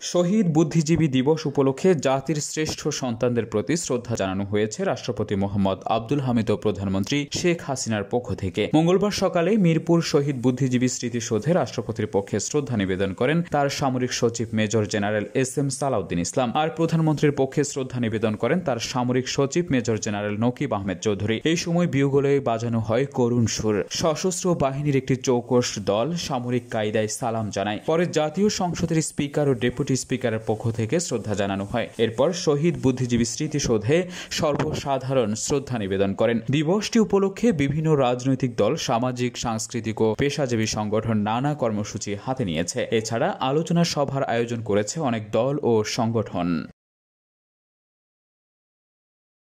শহীদ বুদ্ধিজীবী দিবস উপলক্ষে জাতির শ্রেষ্ঠ সন্তানদের প্রতি শ্রদ্ধা জানানো হয়েছে রাষ্ট্রপতি মোহাম্মদ আব্দুল হামিদ ও প্রধানমন্ত্রী শেখ হাসিনার পক্ষ থেকে। মঙ্গলবার সকালে মিরপুর শহীদ বুদ্ধিজীবী স্মৃতিসৌধে রাষ্ট্রপতির পক্ষে শ্রদ্ধা নিবেদন করেন তার সামরিক সচিব major general S M Salahuddin Islam. আর প্রধানমন্ত্রীর পক্ষে শ্রদ্ধা নিবেদন করেন তার সামরিক সচিব মেজর জেনারেল নকিব আহমেদ চৌধুরী। এই সময় বিউগলে বাজানো হয় করুণ সুর। সশস্ত্র বাহিনীর একটি চৌকস দল সামরিক কায়দায় সালাম জানায়। পরে জাতীয় সংসদের স্পিকার ও ডেপুটি স্পিকারের পক্ষ থেকে শ্রদ্ধা জানানো হয়। এরপর শহীদ বুদ্ধিজীবী স্মৃতিসৌধে সর্বসাধারণ শ্রদ্ধা নিবেদন করেন। দিবসটি উপলক্ষে বিভিন্ন রাজনৈতিক দল, সামাজিক, সাংস্কৃতিক ও পেশাজীবী সংগঠন নানা কর্মসূচি হাতে নিয়েছে। এছাড়া আলোচনা সভার আয়োজন করেছে অনেক দল ও সংগঠন।